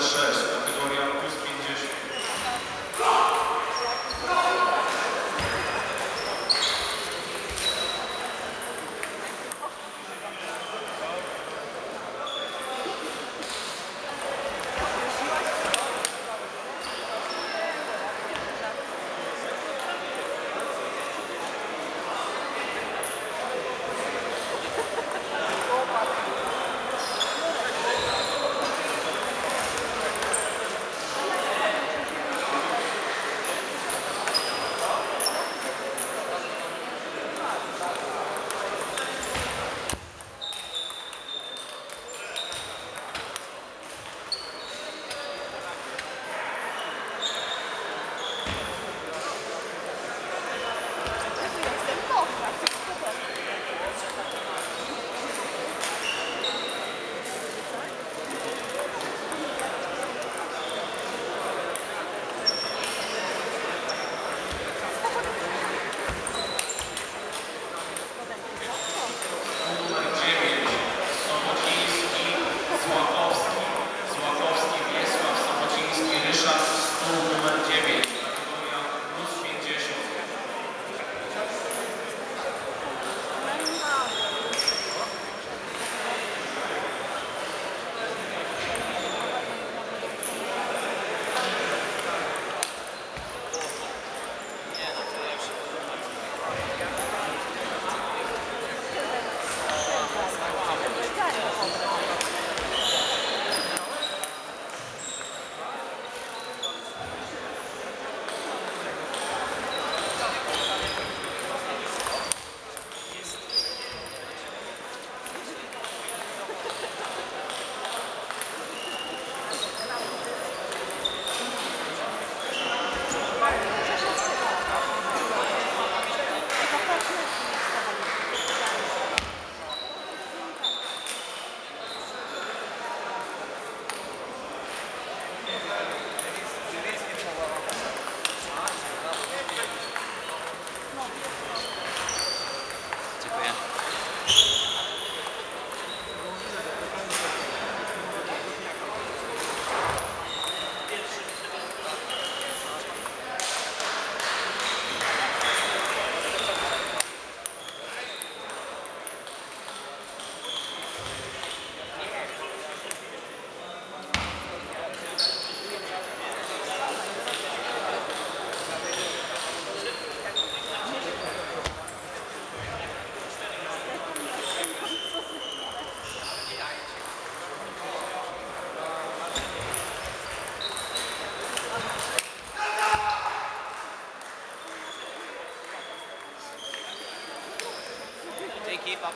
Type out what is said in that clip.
совершаешь. Keep up.